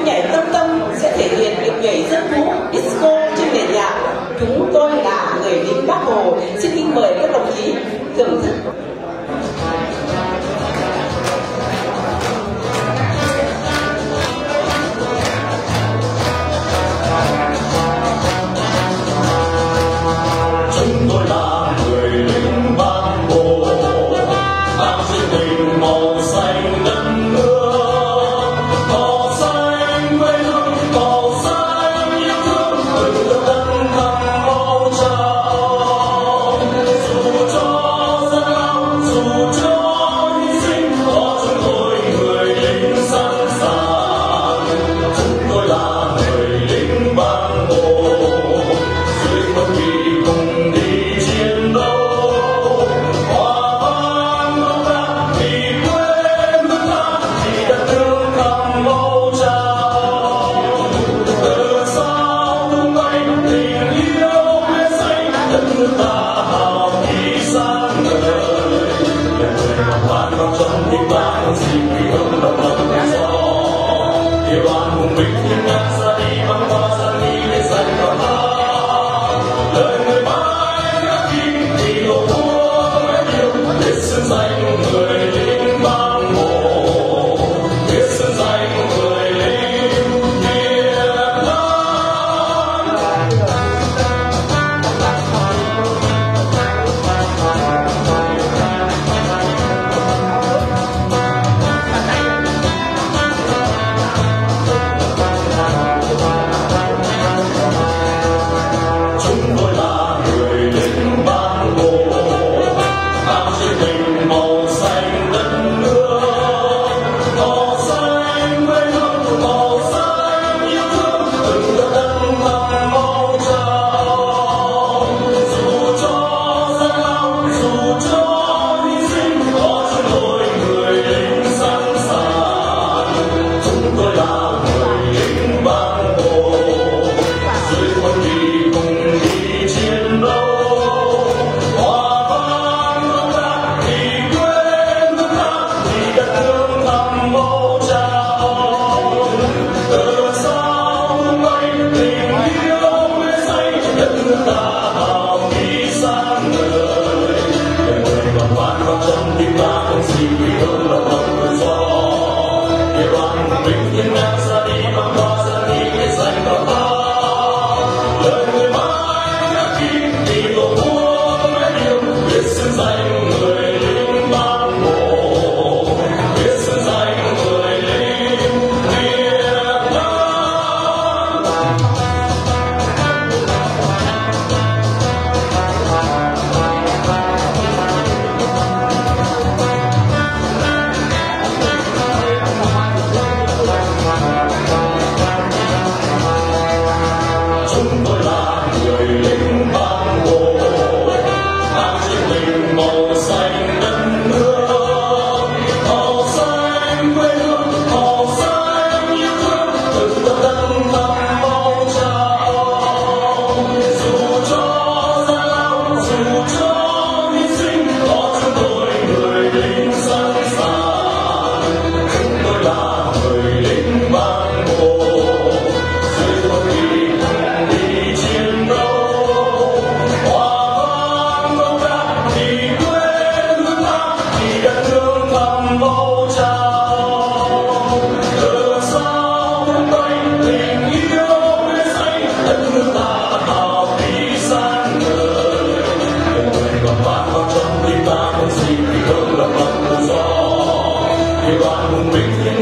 không nhảy tâm tâm sẽ thể hiện điệu nhảy rất vũ disco trên nền nhạc. Chúng tôi là người lính bắc hồ. Xin con chân đi ta không xin vì ơn lòng lòng gió yêu an cùng mình nhưng nắng xa Hãy subscribe cho kênh Ghiền Mì Gõ Để những video hấp Oh, yêu anh mình